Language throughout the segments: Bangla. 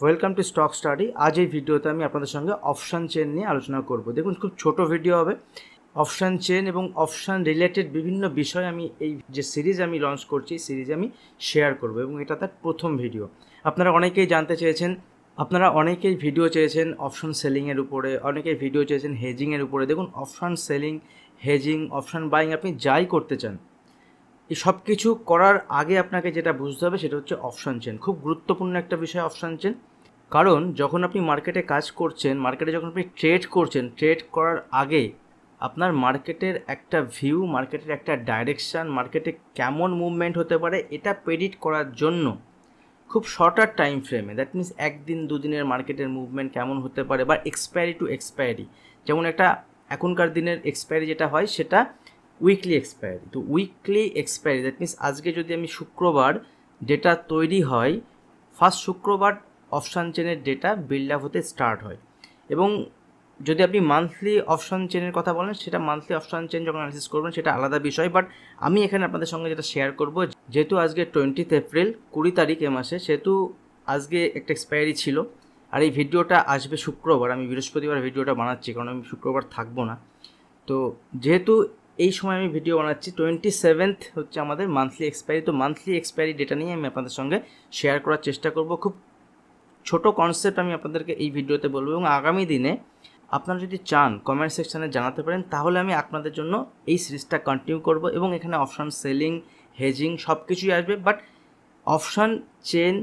ওয়েলকাম টু স্টক স্টাডি আজ এই ভিডিওতে আমি আপনাদের সঙ্গে অপশান চেন নিয়ে আলোচনা করব। দেখুন, খুব ছোট ভিডিও হবে। অপশান চেন এবং অপশান রিলেটেড বিভিন্ন বিষয় আমি এই যে সিরিজ আমি লঞ্চ করছি সিরিজ আমি শেয়ার করব এবং এটা তার প্রথম ভিডিও আপনারা অনেকেই জানতে চেয়েছেন, আপনারা অনেকেই ভিডিও চেয়েছেন অপশন সেলিংয়ের উপরে, অনেকেই ভিডিও চেয়েছেন হেজিংয়ের উপরে। দেখুন option selling hedging option buying আপনি যাই করতে চান এই সব কিছু করার আগে আপনাকে যেটা বুঝতে হবে সেটা হচ্ছে অপশান চেন খুব গুরুত্বপূর্ণ একটা বিষয় অপশান চেন কারণ যখন আপনি মার্কেটে কাজ করছেন মার্কেটে যখন আপনি ট্রেড করছেন ট্রেড করার আগে আপনার মার্কেটের একটা ভিউ মার্কেটের একটা ডাইরেকশান মার্কেটে কেমন মুভমেন্ট হতে পারে এটা প্রেডিক্ট করার জন্য খুব শর্টার টাইম ফ্রেমে দ্যাট মিনস একদিন, দুদিনের মার্কেটের মুভমেন্ট কেমন হতে পারে বা এক্সপায়ারি টু এক্সপায়ারি যেমন একটা এখনকার দিনের এক্সপায়ারি যেটা হয় সেটা উইকলি এক্সপায়ারি তো উইকলি এক্সপায়ারি দ্যাট মিনস আজকে যদি আমি শুক্রবার ডেটা তৈরি হয় ফার্স্ট শুক্রবার অপশান চেনের ডেটা বিল্ড আপ হতে স্টার্ট হয়। এবং যদি আপনি মান্থলি অপশান চেনের কথা বলেন, সেটা মান্থলি অপশান চেন যখন অ্যানালিসিস করবেন, সেটা আলাদা বিষয়। বাট আমি এখানে আপনাদের সঙ্গে যেটা শেয়ার করব, যেহেতু আজকে টোয়েন্টিথ এপ্রিল কুড়ি তারিখ এ মাসে, সেহেতু আজকে একটা এক্সপায়ারি ছিল। আর এই ভিডিওটা আসবে শুক্রবার, আমি বৃহস্পতিবার ভিডিওটা বানাচ্ছি, কারণ আমি শুক্রবার থাকব না। তো যেহেতু এই সময় আমি ভিডিও বানাচ্ছি। টোয়েন্টি সেভেন্থ হচ্ছে আমাদের মান্থলি এক্সপায়ারি তো মান্থলি এক্সপায়ারি ডেটা নিয়ে আমি আপনাদের সঙ্গে শেয়ার করার চেষ্টা করব। খুব ছোট কনসেপ্ট আমি আপনাদেরকে এই ভিডিওতে বলব এবং আগামী দিনে আপনারা যদি চান কমেন্ট সেকশানে জানাতে পারেন, তাহলে আমি আপনাদের জন্য এই সিরিজটা কন্টিনিউ করব এবং এখানে অপশান সেলিং হেজিং সব কিছুই আসবে। বাট অপশান চেন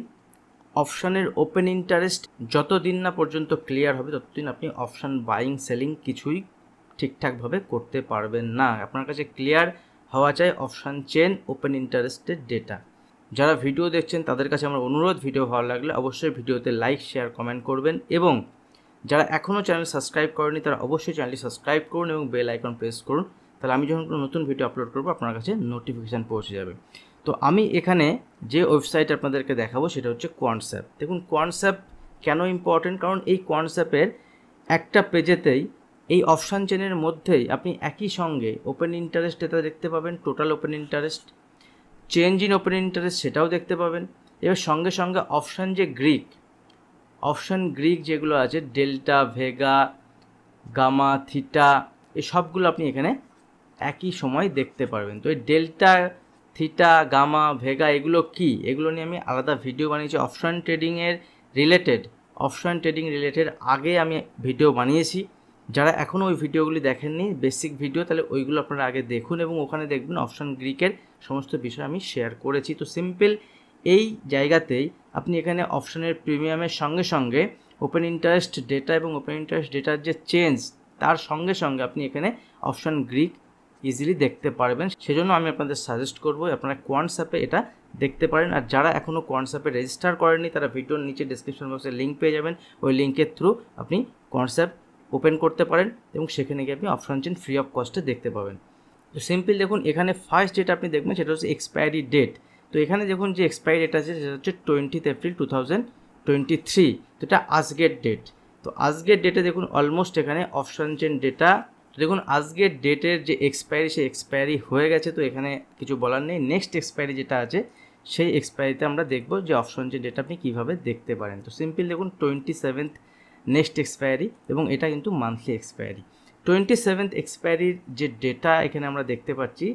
অপশানের ওপেন ইন্টারেস্ট যতদিন না পর্যন্ত ক্লিয়ার হবে, ততদিন আপনি অপশান বাইং সেলিং কিছুই ঠিকঠাকভাবে করতে পারবেন না। আপনার কাছে ক্লিয়ার হওয়া চাই অপশান চেন ওপেন ইন্টারেস্টের ডেটা যারা ভিডিও দেখছেন, তাদের কাছে আমার অনুরোধ ভিডিও ভালো লাগলে অবশ্যই ভিডিওতে লাইক শেয়ার কমেন্ট করবেন এবং যারা এখনও চ্যানেল সাবস্ক্রাইব করেনি তারা অবশ্যই চ্যানেলটি সাবস্ক্রাইব করুন এবং বেল আইকন প্রেস করুন। তাহলে আমি যখন কোনো নতুন ভিডিও আপলোড করব, আপনার কাছে নোটিফিকেশান পৌঁছে যাবে। তো আমি এখানে যে ওয়েবসাইট আপনাদেরকে দেখাবো, সেটা হচ্ছে কোয়ান্টস্যাপ দেখুন কোয়ান্টস্যাপ কেন ইম্পর্টেন্ট কারণ এই কোয়ান্টস্যাপের একটা পেজেতেই এই অপশান চেনের মধ্যেই আপনি একই সঙ্গে ওপেন ইন্টারেস্ট ডেটা দেখতে পাবেন total open interest change in open interest সেটাও দেখতে পাবেন। এবার সঙ্গে সঙ্গে অপশান যে গ্রিক অপশান গ্রিক যেগুলো আছে ডেল্টা ভেগা গামা থিটা এই সবগুলো আপনি এখানে একই সময় দেখতে পারবেন। তো এই ডেল্টা থিটা গামা ভেগা এগুলো কি? এগুলো নিয়ে আমি আলাদা ভিডিও বানিয়েছি। অপশান ট্রেডিংয়ের রিলেটেড অপশান ট্রেডিং রিলেটেড আগে আমি ভিডিও বানিয়েছি। যারা এখনও ওই ভিডিওগুলি দেখেননি বেসিক ভিডিও তাহলে ওইগুলো আপনারা আগে দেখুন এবং ওখানে দেখবেন অপশান গ্রিকের সমস্ত বিষয় আমি শেয়ার করেছি। তো সিম্পল এই জায়গাতেই আপনি এখানে অপশানের প্রিমিয়ামের সঙ্গে সঙ্গে ওপেন ইন্টারেস্ট ডেটা এবং ওপেন ইন্টারেস্ট ডেটার যে চেঞ্জ তার সঙ্গে সঙ্গে আপনি এখানে অপশান গ্রিক ইজিলি দেখতে পারবেন। সেজন্য আমি আপনাদের সাজেস্ট করব, আপনারা কোয়ান্টসঅ্যাপে এটা দেখতে পারেন। আর যারা এখনও কোয়ান্টসঅ্যাপে রেজিস্টার করেননি, তারা ভিডিওর নিচে ডিসক্রিপশন বক্সে লিঙ্ক পেয়ে যাবেন। ওই লিঙ্কের থ্রু আপনি কোয়ান্টসঅ্যাপ ওপেন করতে পারেন এবং সেখানে গিয়ে আপনি অপশান চেন ফ্রি অফ কস্টে দেখতে পাবেন। তো সিম্পল দেখুন, এখানে ফার্স্ট যেটা আপনি দেখবেন, সেটা হচ্ছে এক্সপায়ারি ডেট তো এখানে দেখুন যে এক্সপায়ারি ডেট আছে, সেটা হচ্ছে twentieth April two thousand twenty three তো এটা আজকের ডেট তো আজকের ডেটে দেখুন অলমোস্ট এখানে অপশান চেন ডেটা দেখুন, আজকের ডেটের যে এক্সপায়ারি সেই এক্সপায়ারি হয়ে গেছে তো এখানে কিছু বলার নেই। নেক্সট এক্সপায়ারি যেটা আছে, সেই এক্সপায়ারিতে আমরা দেখব যে অপশন চেন ডেটা আপনি কীভাবে দেখতে পারেন। তো সিম্পল দেখুন টোয়েন্টি সেভেন্থ নেক্সট এক্সপায়ারি এবং এটা কিন্তু মান্থলি এক্সপায়ারি টোয়েন্টি সেভেন্থ এক্সপায়ারির যে ডেটা এখানে আমরা দেখতে পাচ্ছি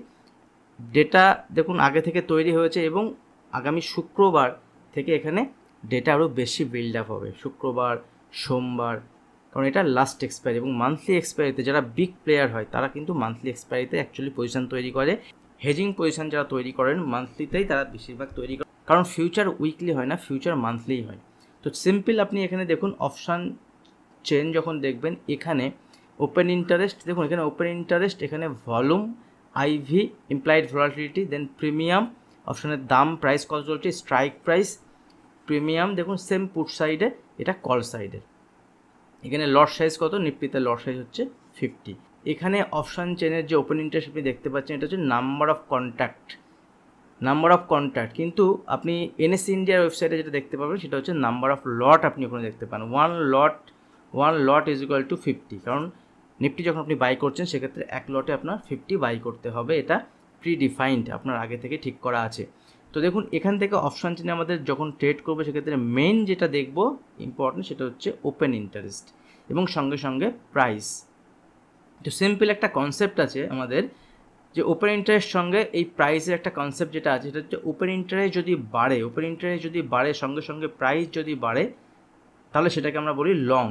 ডেটা দেখুন আগে থেকে তৈরি হয়েছে এবং আগামী শুক্রবার থেকে এখানে ডেটা আরও বেশি বিল্ড আপ হবে। শুক্রবার, সোমবার, কারণ এটা লাস্ট এক্সপায়ারি এবং মান্থলি এক্সপায়ারিতে যারা বিগ প্লেয়ার হয়, তারা কিন্তু মান্থলি এক্সপায়ারিতে অ্যাকচুয়ালি পজিশন তৈরি করে। হেজিং পজিশন যারা তৈরি করেন মান্থলিতেই তারা বেশিরভাগ তৈরি করে। কারণ ফিউচার উইকলি হয় না ফিউচার মান্থলিই হয়। তো সিম্পল আপনি এখানে দেখুন অপশান চেন যখন দেখবেন, এখানে ওপেন ইন্টারেস্ট, দেখুন এখানে ওপেন ইন্টারেস্ট, এখানে volume IV implied volatility then premium অপশানের দাম প্রাইস কত চলছে স্ট্রাইক প্রাইস প্রিমিয়াম দেখুন সেম পুট সাইডে এটা কল সাইডে এখানে লট সাইজ কত? নিফটিতে লট সাইজ হচ্ছে ফিফটি এখানে অপশান চেনের যে ওপেন ইন্টারেস্ট আপনি দেখতে পাচ্ছেন, এটা হচ্ছে number of contract number of contract. কিন্তু আপনি এনএসসি ইন্ডিয়ার ওয়েবসাইটে যেটা দেখতে পাবেন, সেটা হচ্ছে নাম্বার অফ লট আপনি ওখানে দেখতে পান। One lot one lot is equal to fifty. কারণ নিফটি যখন আপনি বাই করছেন, সেক্ষেত্রে এক লটে আপনার ফিফটি বাই করতে হবে। এটা প্রি ডিফাইন্ড আপনার আগে থেকে ঠিক করা আছে। তো দেখুন, এখান থেকে অপশান চেনে আমাদের যখন ট্রেড করব, সেক্ষেত্রে মেন যেটা দেখব ইম্পর্টেন্ট সেটা হচ্ছে ওপেন ইন্টারেস্ট এবং সঙ্গে সঙ্গে প্রাইস তো সিম্পল একটা কনসেপ্ট আছে আমাদের। যে ওপেন ইন্টারেস্ট সঙ্গে এই প্রাইসের একটা কনসেপ্ট যেটা আছে, সেটা হচ্ছে ওপেন ইন্টারেস্ট যদি বাড়ে ওপেন ইন্টারেস্ট যদি বাড়ে, সঙ্গে সঙ্গে প্রাইস যদি বাড়ে, তাহলে সেটাকে আমরা বলি লং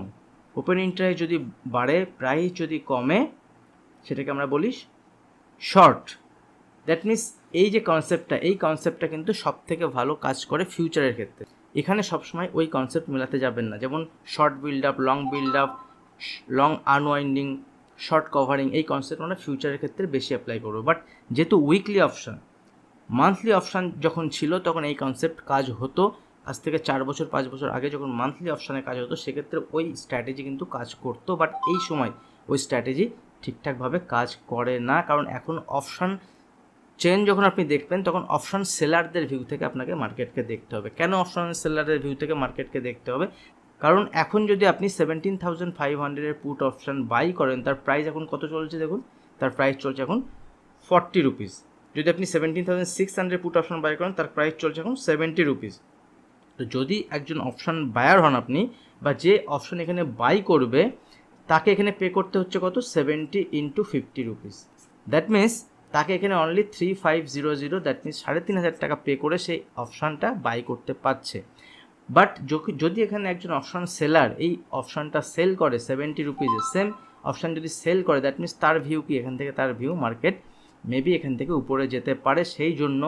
ওপেন ইন্টারেস্ট যদি বাড়ে প্রাইস যদি কমে, সেটাকে আমরা বলি শর্ট দ্যাট মিনস এই যে কনসেপ্টটা এই কনসেপ্টটা কিন্তু সব থেকে ভালো কাজ করে ফিউচারের ক্ষেত্রে। এখানে সবসময় ওই কনসেপ্ট মেলাতে যাবেন না। যেমন short build up long build up long unwinding short covering এই কনসেপ্ট আমরা ফিউচারের ক্ষেত্রে বেশি অ্যাপ্লাই করব। বাট যেহেতু উইকলি অপশান মান্থলি অপশান যখন ছিল তখন এই কনসেপ্ট কাজ হতো। আজ থেকে চার বছর, পাঁচ বছর আগে যখন মান্থলি অপশানে কাজ হতো, সেক্ষেত্রে ওই স্ট্র্যাটেজি কিন্তু কাজ করতো। বাট এই সময় ওই স্ট্র্যাটেজি ঠিকঠাকভাবে কাজ করে না। কারণ এখন অপশান চেন যখন আপনি দেখবেন, তখন অপশান সেলারদের ভিউ থেকে আপনাকে মার্কেটকে দেখতে হবে। কেন অপশান সেলারদের ভিউ থেকে মার্কেটকে দেখতে হবে? কারণ এখন যদি আপনি সেভেন্টিন থাউজেন্ড ফাইভ হান্ড্রেডের পুট অপশান বাই করেন, তার প্রাইস এখন কত চলছে দেখুন? তার প্রাইস চলছে এখন ফর্টি রুপিস যদি আপনি seventeen thousand six hundred put option buy করেন, তার প্রাইস চলছে এখন সেভেন্টি রুপিস তো যদি একজন অপশান বায়ার হন আপনি, বা যে অপশান এখানে বাই করবে, তাকে এখানে পে করতে হচ্ছে কত? Seventy into fifty rupees that means তাকে এখানে only three five zero zero that means সাড়ে তিন হাজার টাকা পে করে সেই অপশানটা বাই করতে পারছে। বাট যদি এখানে একজন অপশান সেলার এই অপশানটা সেল করে সেভেন্টি রুপিজে সেম অপশান যদি সেল করে দ্যাট মিনস তার ভিউ কি? এখান থেকে তার ভিউ মার্কেট মেবি এখান থেকে উপরে যেতে পারে। সেই জন্য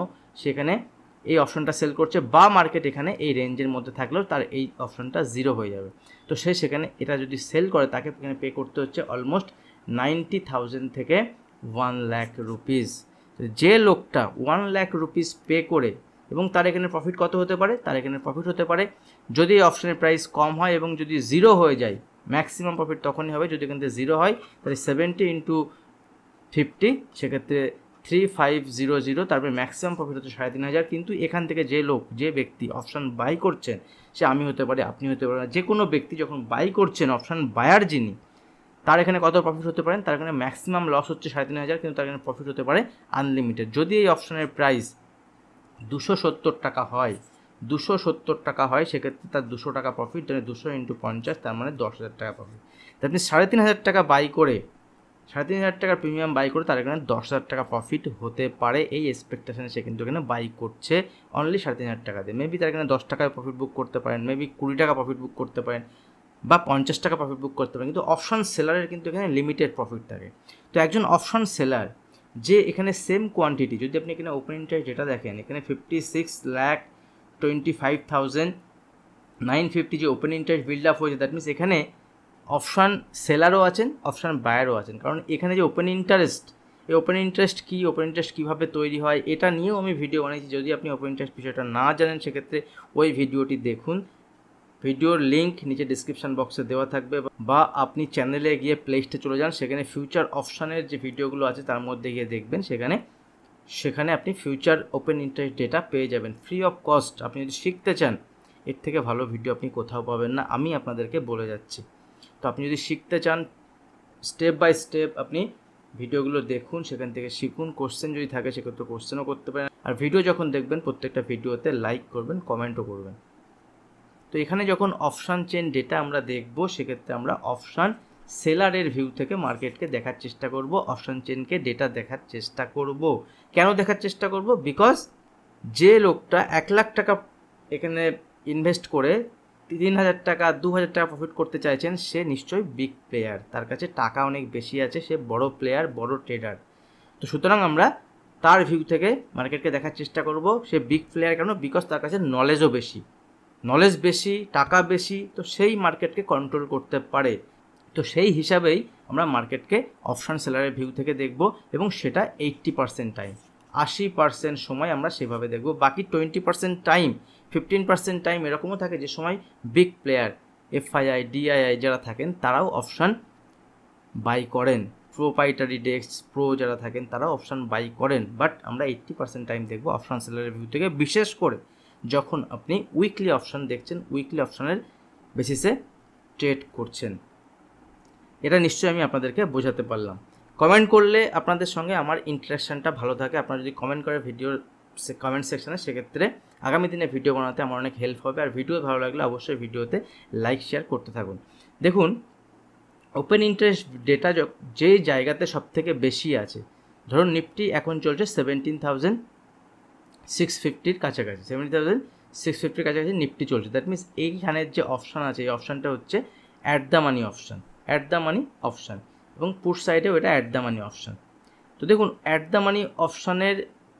সেখানে এই অপশনটা সেল করছে বা মার্কেট এখানে এই রেঞ্জের মধ্যে থাকলেও তার এই অপশনটা জিরো হয়ে যাবে। তো সে সেখানে এটা যদি সেল করে, তাকে এখানে পে করতে হচ্ছে অলমোস্ট নাইনটি থাউজেন্ড থেকে ওয়ান ল্যাক রুপিস যে লোকটা ওয়ান ল্যাক রুপিস পে করে এবং তার এখানে প্রফিট কত হতে পারে? তার এখানে প্রফিট হতে পারে। যদি অপশনের প্রাইস কম হয় এবং যদি জিরো হয়ে যায় ম্যাক্সিমাম প্রফিট তখনই হবে। যদি এখান থেকে জিরো হয়, তাহলে সেভেন্টি ইন্টু ফিফটি সেক্ষেত্রে থ্রি ফাইভ জিরো জিরো তারপরে ম্যাক্সিমাম প্রফিট হচ্ছে সাড়ে তিন হাজার। কিন্তু এখান থেকে যে লোক, যে ব্যক্তি অপশান বাই করছেন, সে আমি হতে পারে, আপনি হতে পারেন যে কোনো ব্যক্তি যখন বাই করছেন অপশান বায়ার যিনি, তার এখানে কত প্রফিট হতে পারেন তার এখানে ম্যাক্সিমাম লস হচ্ছে সাড়ে তিন হাজার, কিন্তু তার এখানে প্রফিট হতে পারে আনলিমিটেড যদি এই অপশানের প্রাইস দুশো সত্তর টাকা হয়। দুশো সত্তর টাকা হয়, সেক্ষেত্রে তার দুশো টাকা প্রফিট মানে দুশো ইন্টু পঞ্চাশ, তার মানে দশ হাজার টাকা প্রফিট আপনি সাড়ে তিন হাজার টাকা বাই করে, সাড়ে তিন হাজার টাকার প্রিমিয়াম বাই করে তার এখানে দশ হাজার টাকা প্রফিট হতে পারে। এই এক্সপেকটেশনে সে কিন্তু এখানে বাই করছে অনলি সাড়ে তিন হাজার টাকা দিয়ে। মেবি তার এখানে দশ টাকায় প্রফিট বুক করতে পারেন মেবি কুড়ি টাকা প্রফিট বুক করতে পারেন, বা পঞ্চাশ টাকা প্রফিট বুক করতে পারেন। কিন্তু অপশন সেলারের কিন্তু এখানে লিমিটেড প্রফিট থাকে। তো একজন অপশন সেলার যে এখানে সেম কোয়ান্টিটি যদি আপনি এখানে ওপেন ইন্টারেস্ট যেটা দেখেন, এখানে fifty six lakh twenty five thousand nine fifty যে ওপেন ইন্টারেস্ট বিল্ড আপ হয়েছে দ্যাট মিনস এখানে অপশান সেলারও আছেন অপশান বায়ারও আছেন। কারণ এখানে যে ওপেন ইন্টারেস্ট এই ওপেন ইন্টারেস্ট কী ওপেন ইন্টারেস্ট কীভাবে তৈরি হয়, এটা নিয়েও আমি ভিডিও বানিয়েছি। যদি আপনি ওপেন ইন্টারেস্ট বিষয়টা না জানেন, সেক্ষেত্রে ওই ভিডিওটি দেখুন। ভিডিওর লিঙ্ক নিচে ডিসক্রিপশান বক্সে দেওয়া থাকবে বা আপনি চ্যানেলে গিয়ে প্লেস্টে চলে যান, সেখানে ফিউচার অপশানের যে ভিডিওগুলো আছে তার মধ্যে গিয়ে দেখবেন, সেখানে সেখানে আপনি ফিউচার ওপেন ইন্টারেস্ট ডেটা পেয়ে যাবেন ফ্রি অফ কস্ট আপনি যদি শিখতে চান, এর থেকে ভালো ভিডিও আপনি কোথাও পাবেন না, আমি আপনাদেরকে বলে যাচ্ছি। তো আপনি যদি শিখতে চান স্টেপ বাই স্টেপ আপনি ভিডিওগুলো দেখুন, সেখান থেকে শিখুন কোশ্চেন যদি থাকে, সেক্ষেত্রে কোশ্চেনও করতে পারেন। আর ভিডিও যখন দেখবেন, প্রত্যেকটা ভিডিওতে লাইক করবেন কমেন্টও করবেন। তো এখানে যখন অপশান চেন ডেটা আমরা দেখব, সেক্ষেত্রে আমরা অপশান সেলারের ভিউ থেকে মার্কেটকে দেখার চেষ্টা করব অপশান চেনকে ডেটা দেখার চেষ্টা করব। কেন দেখার চেষ্টা করব? বিকজ যে লোকটা এক লাখ টাকা এখানে ইনভেস্ট করে তিন হাজার টাকা, দু হাজার টাকা প্রফিট করতে চাইছেন, সে নিশ্চয়ই বিগ প্লেয়ার তার কাছে টাকা অনেক বেশি আছে, সে বড় প্লেয়ার বড় ট্রেডার তো সুতরাং আমরা তার ভিউ থেকে মার্কেটকে দেখার চেষ্টা করব, সে বিগ প্লেয়ার কেন? বিকজ তার কাছে নলেজও বেশি। নলেজ বেশি, টাকা বেশি, তো সেই মার্কেটকে কন্ট্রোল করতে পারে। তো সেই হিসাবেই আমরা মার্কেটকে অপশান সেলারের ভিউ থেকে দেখব এবং সেটা এইট্টি পার্সেন্ট টাইম আশি পার্সেন্ট সময় আমরা সেভাবে দেখব। বাকি twenty percent time fifteen percent time এরকমও থাকে যে সময় বিগ প্লেয়ার এফআইআই ডিআইআই যারা থাকেন তারাও অপশান বাই করেন। প্রোপাইটারি ডেস্ক প্রো যারা থাকেন তারাও অপশান বাই করেন। বাট আমরা এইট্টি পার্সেন্ট টাইম দেখব অপশান সেলারের ভিউ থেকে, বিশেষ করে যখন আপনি উইকলি অপশান দেখছেন উইকলি অপশানের বেসিসে ট্রেড করছেন। এটা নিশ্চয়ই আমি আপনাদেরকে বোঝাতে পারলাম। কমেন্ট করলে আপনাদের সঙ্গে আমার ইন্টারাকশানটা ভালো থাকে। আপনারা যদি কমেন্ট করে ভিডিওর কমেন্ট সেকশানে সেক্ষেত্রে আগামী দিনে ভিডিও বানাতে আমার অনেক হেল্প হবে। আর ভিডিও ভালো লাগলে অবশ্যই ভিডিওতে লাইক শেয়ার করতে থাকুন। দেখুন ওপেন ইন্টারেস্ট ডেটা যে জায়গাতে সব থেকে বেশি আছে, ধরুন নিফটি এখন চলছে সেভেন্টিন থাউজেন্ড সিক্স ফিফটির কাছাকাছি সেভেন্টি থাউজেন্ড সিক্স ফিফটির কাছাকাছি নিফটি চলছে। দ্যাট মিনস এইখানের যে অপশান আছে, এই অপশানটা হচ্ছে at the money option at the money option এবং পুট সাইডেও এটা অ্যাট দ্য মানি অপশান তো দেখুন অ্যাট দ্য মানি অপশানের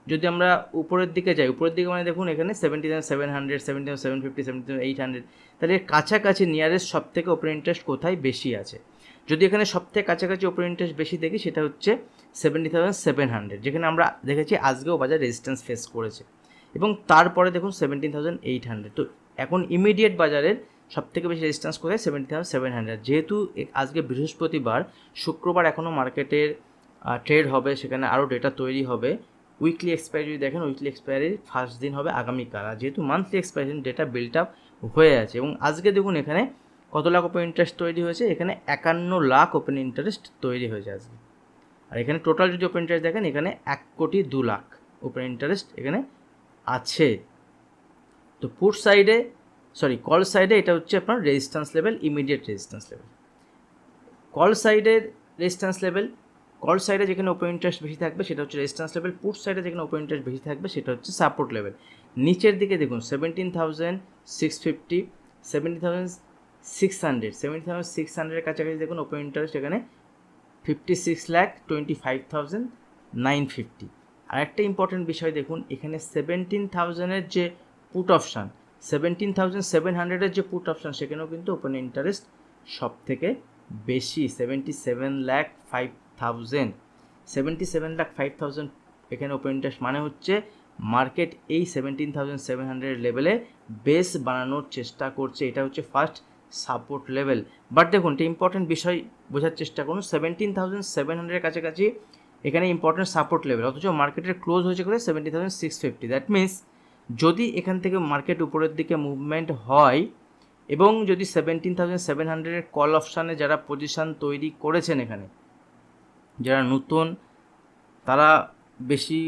যদি আমরা উপরের দিকে যাই, উপরের দিকে মানে দেখুন এখানে seventy thousand seven hundred seventy thousand seven fifty seventy thousand eight hundred তাহলে কাছাকাছি নিয়ারেস্ট সব থেকে ওপেন ইন্টারেস্ট কোথায়? বেশি আছে। যদি এখানে সব থেকে কাছাকাছি ওপেন ইন্টারেস্ট বেশি দেখি, সেটা হচ্ছে সেভেন্টি থাউজেন্ড সেভেন হান্ড্রেড যেখানে আমরা দেখেছি আজকেও বাজার রেজিস্ট্যান্স ফেস করেছে। এবং তারপরে দেখুন সেভেন্টিন থাউজেন্ড এইট হান্ড্রেড তো এখন ইমিডিয়েট বাজারের সব থেকে বেশি রেজিস্ট্যান্স কোথায়? সেভেন্টি থাউজেন্ড সেভেন হান্ড্রেড যেহেতু আজকে বৃহস্পতিবার, শুক্রবার এখনও মার্কেটের ট্রেড হবে, সেখানে আরও ডেটা তৈরি হবে। উইকলি এক্সপায়ারি যদি দেখেন উইকলি এক্সপায়ারির ফার্স্ট দিন হবে আগামীকাল, আর যেহেতু monthly expiry data build up হয়ে আছে। এবং আজকে দেখুন এখানে কত লাখ ওপেন ইন্টারেস্ট তৈরি হয়েছে? এখানে একান্ন লাখ ওপেন ইন্টারেস্ট তৈরি হয়েছে আজকে। আর এখানে টোটাল যদি ওপেন ইন্টারেস্ট দেখেন, এখানে এক কোটি দু লাখ ওপেন ইন্টারেস্ট এখানে আছে। তো পুট সাইডে সরি কল সাইডে এটা হচ্ছে আপনার resistance level immediate resistance level call সাইডের রেজিস্ট্যান্স লেভেল কল সাইডে যেখানে ওপেন ইন্টারেস্ট বেশি থাকবে, সেটা হচ্ছে রেজিস্ট্যান্স লেভেল পুট সাইডে যেখানে ওপেন ইন্টারেস্ট বেশি থাকবে, সেটা হচ্ছে সাপোর্ট লেভেল নিচের দিকে দেখুন seventeen thousand six fifty seventeen thousand six hundred seventy thousand six হান্ড্রেডের কাছাকাছি দেখুন ওপেন ইন্টারেস্ট এখানে fifty six lakh twenty five thousand nine fifty আর একটা ইম্পর্টেন্ট বিষয় দেখুন, এখানে সেভেন্টিন থাউজেন্ডের যে put option seventeen thousand seven হান্ড্রেডের যে পুট অপশান সেখানেও কিন্তু ওপেন ইন্টারেস্ট সব থেকে বেশি seventy seven lakh five thousand seventy seven lakh five thousand এখানে ওপেন ইন্টারেস্ট মানে হচ্ছে মার্কেট এই সেভেন্টিন থাউজেন্ড সেভেন হান্ড্রেড লেভেলে বেস বানানোর চেষ্টা করছে। এটা হচ্ছে ফার্স্ট সাপোর্ট লেভেল বাট দেখুন একটা ইম্পর্টেন্ট বিষয় বোঝার চেষ্টা করুন। সেভেন্টিন থাউজেন্ড সেভেন হান্ড্রেডের কাছাকাছি এখানে ইম্পর্টেন্ট সাপোর্ট লেভেল অথচ মার্কেটের ক্লোজ হয়েছে করে seventy thousand six fifty that means যদি এখান থেকে মার্কেট উপরের দিকে মুভমেন্ট হয় এবং যদি সেভেন্টিন থাউজেন্ড সেভেন হান্ড্রেডের কল অপশানে যারা পজিশান তৈরি করেছেন এখানে, যারা নতুন, তারা বেশি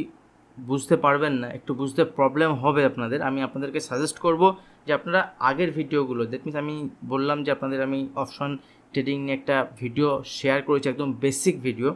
বুঝতে পারবেন না, একটু বুঝতে প্রবলেম হবে আপনাদের। আমি আপনাদেরকে সাজেস্ট করব যে আপনারা আগের ভিডিওগুলো দ্যাট মিনস আমি বললাম যে আপনাদের আমি অপশন ট্রেডিং নিয়ে একটা ভিডিও শেয়ার করেছি, একদম বেসিক ভিডিও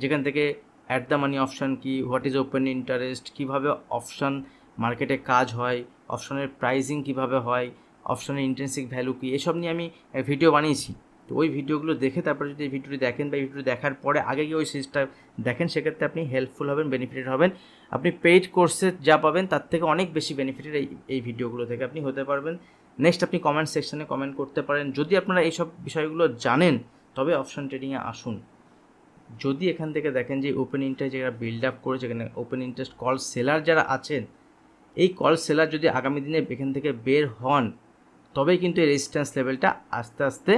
যেখান থেকে অ্যাট দ্য মানি অপশান কি হোয়াট ইজ ওপেন ইন্টারেস্ট কীভাবে অপশান মার্কেটে কাজ হয় অপশনের প্রাইজিং কীভাবে হয় অপশনের ইন্টেন্সিক ভ্যালু কী, এসব নিয়ে আমি ভিডিও বানিয়েছি। তো ওই ভিডিওগুলো দেখে তারপরে যদি ভিডিওটি দেখেন বা এই ভিডিওটি দেখার পরে আগে গিয়ে ওই সিরিজটা দেখেন, সেক্ষেত্রে আপনি হেল্পফুল হবেন বেনিফিটেড হবেন। আপনি পেইড কোর্সে যা পাবেন, তার থেকে অনেক বেশি বেনিফিটেড এই এই ভিডিওগুলো থেকে আপনি হতে পারবেন। নেক্সট আপনি কমেন্ট সেকশনে কমেন্ট করতে পারেন। যদি আপনারা এইসব বিষয়গুলো জানেন, তবে অপশন ট্রেডিংয়ে আসুন। যদি এখান থেকে দেখেন যে ওপেন ইন্টারেস্ট যারা বিল্ড আপ করেছে, এখানে ওপেন ইন্টারেস্ট কল সেলার যারা আছেন, এই কল সেলার যদি আগামী দিনে এখান থেকে বের হন, তবেই কিন্তু এই রেজিস্ট্যান্স লেভেলটা আস্তে আস্তে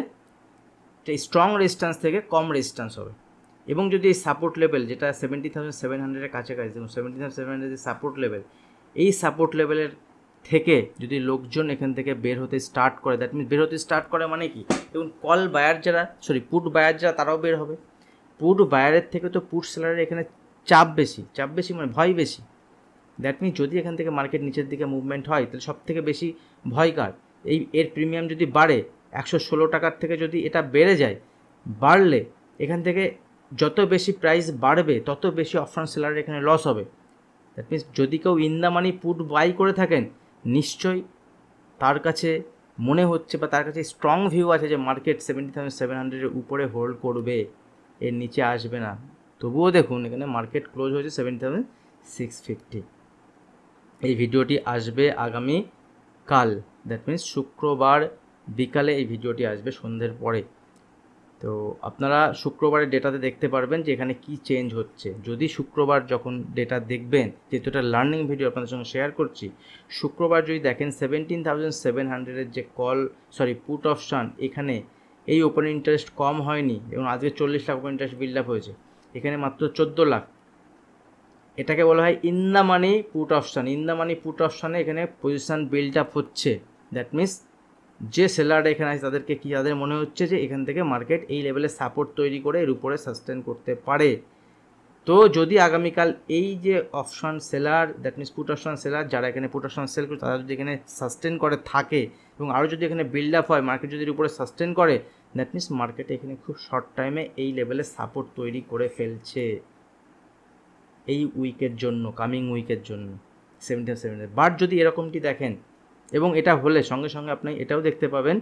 স্ট্রং রেজিস্ট্যান্স থেকে কম রেজিস্ট্যান্স হবে। এবং যদি এই সাপোর্ট লেভেল যেটা সেভেন্টি থাউজেন্ড সেভেন হান্ড্রেডের কাছাকাছি দেখুন seventy thousand seven hundred support level এই সাপোর্ট লেভেলের থেকে যদি লোকজন এখান থেকে বের হতে স্টার্ট করে দ্যাট মিনস বের হতে স্টার্ট করে মানে কি? দেখুন কল বায়ার যারা সরি পুট বায়ার যারা, তারাও বের হবে। পুট বায়ারের থেকে তো পুট সেলারের এখানে চাপ বেশি চাপ বেশি মানে ভয় বেশি। দ্যাট মিনস যদি এখান থেকে মার্কেট নিচের দিকে মুভমেন্ট হয়, তাহলে সব থেকে বেশি ভয় কার? এই, এর প্রিমিয়াম যদি বাড়ে, একশো ষোলো টাকার থেকে যদি এটা বেড়ে যায়, বাড়লে এখান থেকে যত বেশি প্রাইস বাড়বে, তত বেশি অপশন সেলারের এখানে লস হবে। দ্যাট মিনস যদি কেউ in the money put buy করে থাকেন, নিশ্চয়ই তার কাছে মনে হচ্ছে বা তার কাছে স্ট্রং ভিউ আছে যে মার্কেট সেভেন্টি থাউজেন্ড সেভেন হান্ড্রেডের উপরে হোল্ড করবে, এর নিচে আসবে না। তবুও দেখুন, এখানে মার্কেট ক্লোজ হয়েছে সেভেন্টি থাউজেন্ড সিক্স ফিফটি এই ভিডিওটি আসবে আগামী কাল দ্যাট মিনস শুক্রবার বিকালে এই ভিডিওটি আসবে সন্ধ্যের পরে। তো আপনারা শুক্রবারের ডেটাতে দেখতে পারবেন যে এখানে কি চেঞ্জ হচ্ছে। যদি শুক্রবার যখন ডেটা দেখবেন, যেহেতু এটা লার্নিং ভিডিও আপনাদের সঙ্গে শেয়ার করছি, শুক্রবার যদি দেখেন সেভেন্টিন থাউজেন্ড সেভেন হান্ড্রেডের যে কল সরি পুট অপশান এখানে এই ওপেন ইন্টারেস্ট কম হয়নি এবং আজকে চল্লিশ lakh open interest build up হয়েছে। এখানে মাত্র চোদ্দ লাখ। এটাকে বলা হয় in money put option in money put অপশানে এখানে পজিশান বিল্ড আপ হচ্ছে। দ্যাট মিনস যে সেলাররা এখানে আছে তাদেরকে কী তাদের মনে হচ্ছে যে এখান থেকে মার্কেট এই লেভেলে সাপোর্ট তৈরি করে এর উপরে সাস্টেন করতে পারে? তো যদি আগামীকাল এই যে option seller that means put option seller যারা এখানে পুট অপশন সেল করে, তারা যদি এখানে সাস্টেন করে থাকে এবং আরও যদি এখানে বিল্ড আপ হয় মার্কেট যদি এর উপরে সাস্টেন করে দ্যাট মিনস মার্কেটে এখানে খুব শর্ট টাইমে এই লেভেলে সাপোর্ট তৈরি করে ফেলছে। এই উইকের জন্য কামিং উইকের জন্য সেভেন্টি সেভেন বাট যদি এরকমটি দেখেন এবং এটা হলে সঙ্গে সঙ্গে আপনি এটাও দেখতে পাবেন।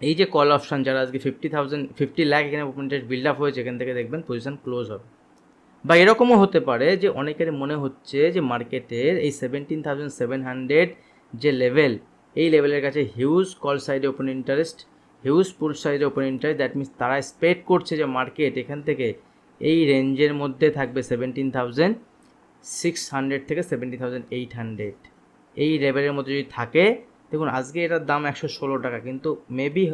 এই যে কল অপশান যারা আজকে ফিফটি থাউজেন্ড ফিফটি ল্যাক এখানে ওপেন ওপেনটেড বিল্ড আপ হয়েছে, এখান থেকে দেখবেন পজিশন ক্লোজ হবে। বা এরকমও হতে পারে যে অনেকের মনে হচ্ছে যে মার্কেটের এই সেভেন্টিন থাউজেন্ড সেভেন হান্ড্রেড যে লেভেল এই লেভেলের কাছে হিউজ কল সাইডে ওপেন ইন্টারেস্ট হিউজ পুল সাইডে ওপেন ইন্টারেস্ট দ্যাট মিনস তারা স্পেড করছে যে মার্কেট এখান থেকে এই রেঞ্জের মধ্যে থাকবে সেভেন্টিন থাউজেন্ড সিক্স হান্ড্রেড থেকে সেভেন্টি থাউজেন্ড এইট হান্ড্রেড এই লেভেলের মধ্যে যদি থাকে, দেখুন আজকে এটার দাম একশো ষোলো টাকা, কিন্তু মেবি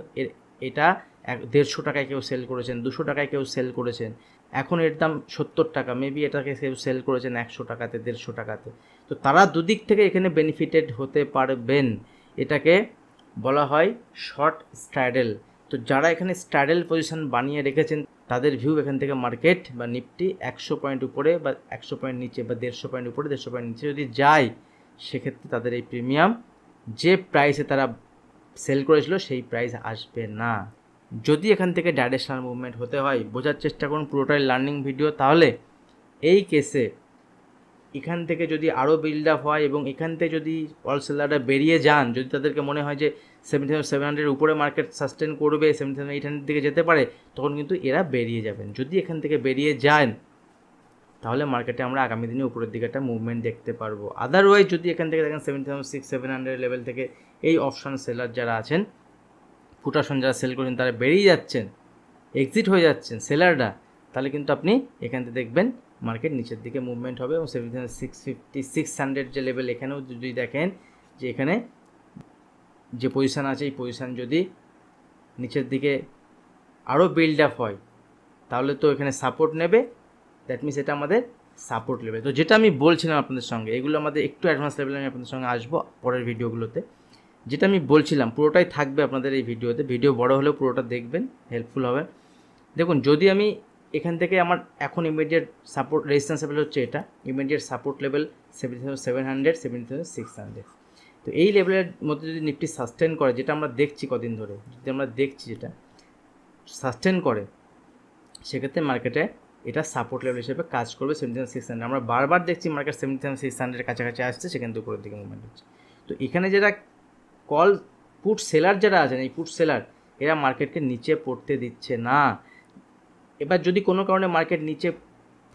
এটা এক, দেড়শো টাকায় কেউ সেল করেছেন, দুশো টাকায় কেউ সেল করেছেন। এখন এর দাম সত্তর টাকা মেবি এটাকে কেউ সেল করেছেন একশো টাকাতে, দেড়শো টাকাতে। তো তারা দুদিক থেকে এখানে বেনিফিটেড হতে পারবেন। এটাকে বলা হয় শর্ট স্ট্র্যাডেল তো যারা এখানে স্ট্র্যাডেল পজিশন বানিয়ে রেখেছেন, তাদের ভিউ এখান থেকে মার্কেট বা নিফটি একশো পয়েন্ট উপরে বা একশো পয়েন্ট নিচে বা দেড়শো পয়েন্ট উপরে, দেড়শো পয়েন্ট নিচে যদি যায় সেক্ষেত্রে তাদের এই প্রিমিয়াম, যে প্রাইসে তারা সেল করেছিল সেই প্রাইস আসবে না। যদি এখান থেকে ডাইরেকশনাল মুভমেন্ট হতে হয়, বোঝার চেষ্টা করুন পুরোটাই লার্নিং ভিডিও তাহলে এই কেসে এখান থেকে যদি আরও বিল্ড আপ হয় এবং এখান থেকে যদি অল সেলাররা বেরিয়ে যান, যদি তাদেরকে মনে হয় যে সেভেন থাউজেন্ড সেভেন হান্ড্রেড উপরে মার্কেট সাস্টেন করবে সেভেন থাউজেন্ড এইট হান্ড্রেড দিকে যেতে পারে, তখন কিন্তু এরা বেরিয়ে যাবেন। যদি এখান থেকে বেরিয়ে যান তাহলে মার্কেটে আমরা আগামী দিনে উপরের দিকে একটা মুভমেন্ট দেখতে পারব। আদারওয়াইজ যদি এখান থেকে দেখেন seven thousand six seven hundred level থেকে এই অপশান সেলার যারা আছেন ফুটাশন যারা সেল করছেন, তারা বেরিয়ে যাচ্ছেন এক্সিট হয়ে যাচ্ছেন সেলাররা তাহলে কিন্তু আপনি এখান থেকে দেখবেন মার্কেট নিচের দিকে মুভমেন্ট হবে এবং seven thousand six fifty six hundred যে লেভেল এখানেও যদি দেখেন যে এখানে যে পজিশান আছে, এই পজিশান যদি নিচের দিকে আরও বিল্ড আপ হয়, তাহলে তো এখানে সাপোর্ট নেবে। দ্যাট মিনস এটা আমাদের সাপোর্ট লেভেল তো যেটা আমি বলছিলাম আপনাদের সঙ্গে, এগুলো আমাদের একটু অ্যাডভান্স লেভেলে আমি আপনাদের সঙ্গে আসব পরের ভিডিওগুলোতে। যেটা আমি বলছিলাম, পুরোটাই থাকবে আপনাদের এই ভিডিওতে। ভিডিও বড় হলেও পুরোটা দেখবেন হেল্পফুল হবে। দেখুন, যদি আমি এখান থেকে আমার এখন ইমিডিয়েট সাপোর্ট রেজিস্ট্যান্স লেভেল হচ্ছে এটা immediate support level seventy thousand seven hundred seventy thousand six hundred তো এই লেভেলের মধ্যে যদি নিফটি সাস্টেন করে, যেটা আমরা দেখছি কদিন ধরে, যদি আমরা দেখছি যেটা সাস্টেন করে, সেক্ষেত্রে মার্কেটে এটা সাপোর্ট লেভেল হিসেবে কাজ করবে সেভেন্টি থাউজেন্ড সিক্স হান্ড্রেড আমরা বারবার দেখছি মার্কেট সেভেন্টি থাউজেন্ড সিক্স হান্ড্রেডের কাছাকাছি আসছে, সেখান থেকে উপরের দিকে মুভমেন্ট হচ্ছে। তো এখানে যারা কল পুট সেলার যারা আছেন, এই পুট সেলার এরা মার্কেটকে নিচে পড়তে দিচ্ছে না। এবার যদি কোনো কারণে মার্কেট নিচে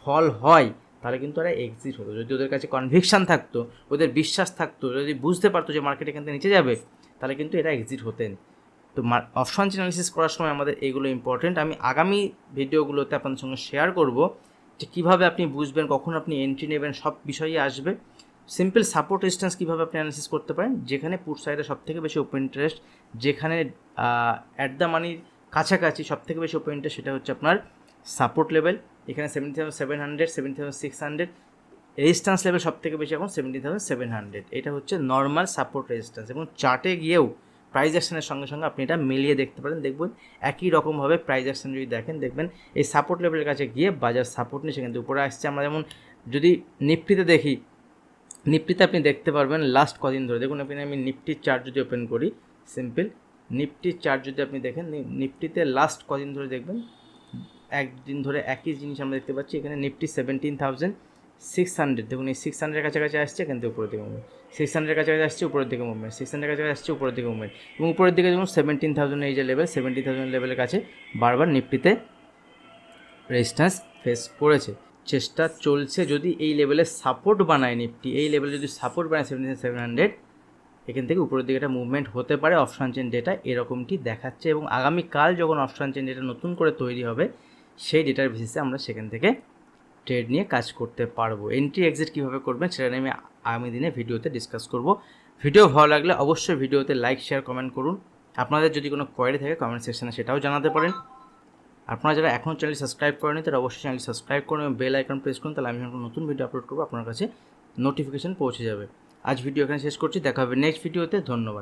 ফল হয়, তাহলে কিন্তু এরা এক্সিট হতো। যদি ওদের কাছে কনভিকশান থাকতো, ওদের বিশ্বাস থাকতো, যদি বুঝতে পারতো যে মার্কেট এখান থেকে নিচে যাবে, তাহলে কিন্তু এরা এক্সিট হতেন। তো অপশন অ্যানালিসিস করার সময় আমাদের এইগুলো ইম্পর্টেন্ট আমি আগামী ভিডিওগুলোতে আপনাদের সঙ্গে শেয়ার করব যে কীভাবে আপনি বুঝবেন, কখন আপনি এন্ট্রি নেবেন, সব বিষয়ই আসবে। সিম্পল সাপোর্ট রেজিস্ট্যান্স কীভাবে আপনি অ্যানালিসিস করতে পারেন, যেখানে পুট সাইডে সব থেকে বেশি ওপেন ইন্টারেস্ট যেখানে অ্যাট দ্য মানির কাছাকাছি সব থেকে বেশি ওপেন ইন্টারেস্ট সেটা হচ্ছে আপনার সাপোর্ট লেভেল এখানে seventy thousand seven hundred seventy thousand six hundred resistance level সব থেকে বেশি এখন সেভেন্টি থাউজেন্ড সেভেন হান্ড্রেড এটা হচ্ছে নর্মাল সাপোর্ট রেজিস্ট্যান্স এবং চার্টে গিয়েও প্রাইজ অ্যাকশনের সঙ্গে সঙ্গে আপনি এটা মিলিয়ে দেখতে পারেন। দেখবেন, একই রকমভাবে প্রাইজ অ্যাকশন যদি দেখেন, দেখবেন এই সাপোর্ট লেভেলের কাছে গিয়ে বাজার সাপোর্ট নিয়ে সেখান থেকে উপরে আসছে। আমরা যেমন যদি নিফটিতে দেখি, নিফটিতে আপনি দেখতে পারবেন লাস্ট কদিন ধরে। দেখুন, আপনি, আমি নিফটির চার্ট যদি ওপেন করি সিম্পল নিফটির চার্ট যদি আপনি দেখেন নিফটিতে লাস্ট কদিন ধরে দেখবেন, একদিন ধরে একই জিনিস আমরা দেখতে পাচ্ছি, এখানে Nifty seventeen thousand six hundred দেখুন, এই সিক্স হান্ড্রেডের কাছাকাছি আসছে উপরের দিকে মুভমেন্ট সিক্স হান্ড্রেডের কাছাকাছি আসছে, উপরের দিকে মুভমেন্ট সিক্স হান্ড্রেডের কাছাকাছি আসছে, উপরের দিকে মুভমেন্ট এবং উপরের দিকে দেখুন সেভেন্টিন থাউজেন্ড এই যে লেভেল সেভেন্টি থাউজেন্ড লেভেলের কাছে বারবার নিফটিতে রেজিস্ট্যান্স ফেস করেছে। চেষ্টা চলছে যদি এই লেভেলে সাপোর্ট বানায় নিফটি। এই লেভেলে যদি সাপোর্ট বানায় সেভেন্টি সেভেন হান্ড্রেড এখান থেকে উপরের দিকে একটা মুভমেন্ট হতে পারে। অপশান চেন ডেটা এরকমটি দেখাচ্ছে এবং আগামীকাল যখন অপশান চেন ডেটা নতুন করে তৈরি হবে, সেই ডেটার বেসিসে আমরা সেখান থেকে ট্রেড নিয়ে কাজ করতে পারব। এন্ট্রি এক্সিট কীভাবে করবেন সেটা নিয়ে আমি আগামী দিনে ভিডিওতে ডিসকাস করব। ভিডিও ভালো লাগলে অবশ্যই ভিডিওতে লাইক শেয়ার কমেন্ট করুন। আপনাদের যদি কোনো কোয়ারি থাকে কমেন্ট সেকশনে সেটাও জানাতে পারেন। আপনারা যারা এখনও চ্যানেল সাবস্ক্রাইব করেনি তারা অবশ্যই চ্যানেল সাবস্ক্রাইব করুন এবং বেল আইকন প্রেস করুন, তাহলে আমি যখন নতুন ভিডিও আপলোড করব, আপনার কাছে নোটিফিকেশান পৌঁছে যাবে। আজ ভিডিও এখানে শেষ করছি, দেখা হবে নেক্সট ভিডিওতে ধন্যবাদ।